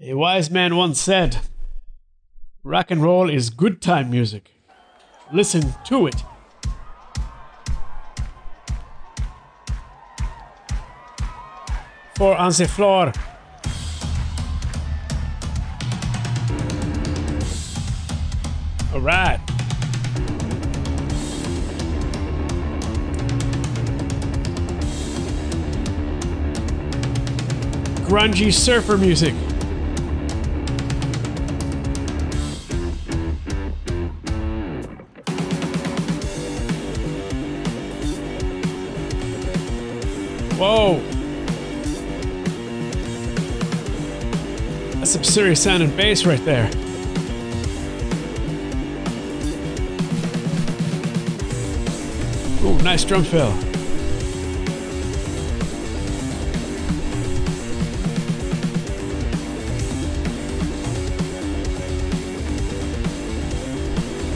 A wise man once said, Rock and roll is good time music. Listen to it. Four on the floor. All right. Grungy surfer music. Whoa. That's some serious sounding bass right there. Ooh, nice drum fill.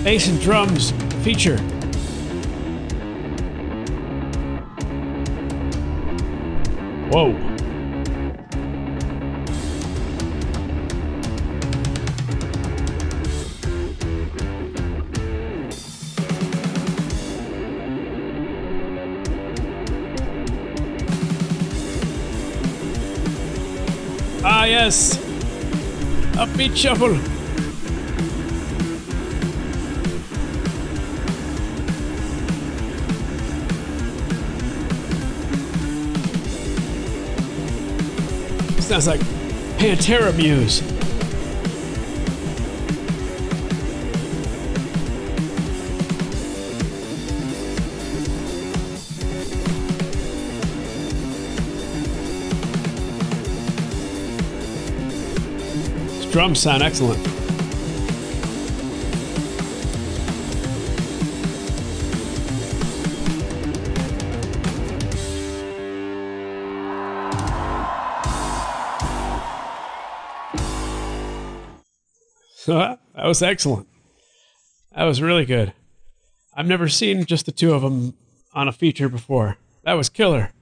Bass and drums feature. Whoa. Ah, yes. Upbeat shuffle. Sounds like Pantera Muse. Drums sound excellent. that was excellent. That was really good. I've never seen just the two of them on a feature before. That was killer.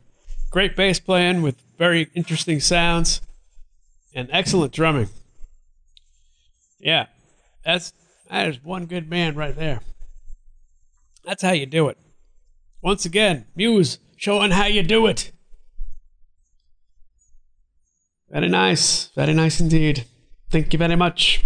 Great bass playing with very interesting sounds and excellent drumming. Yeah, that's that is one good man right there. That's how you do it. Once again, Muse showing how you do it. Very nice, very nice indeed. Thank you very much.